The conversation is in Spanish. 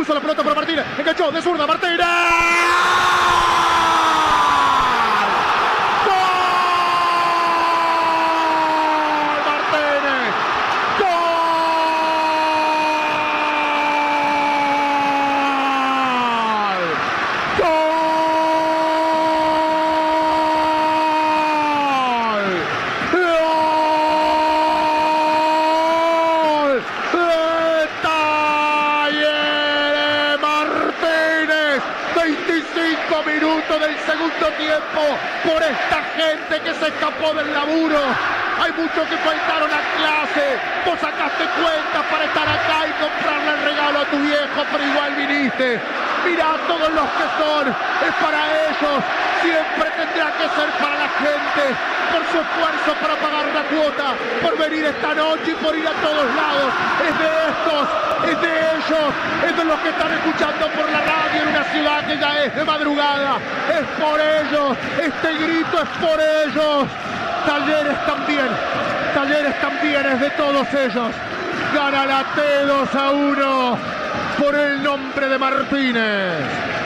puso la pelota para Martínez. Enganchó de zurda Martínez. Del segundo tiempo por esta gente que se escapó del laburo. Hay muchos que faltaron a clase. Vos sacaste cuentas para estar acá y comprarle el regalo a tu viejo, pero igual viniste. Mirá todos los que son. Es para ellos. Siempre tendrá que ser para la gente. Por su esfuerzo para pagar la cuota. Por venir esta noche y por ir a todos lados. Es de estos. Es de ellos. Es de los que están escuchando por la radio en una ciudad que ya de madrugada. Es por ellos. Este grito es por ellos. Talleres también. Talleres también es de todos ellos. Gana la T 2 a 1 por el nombre de Martínez.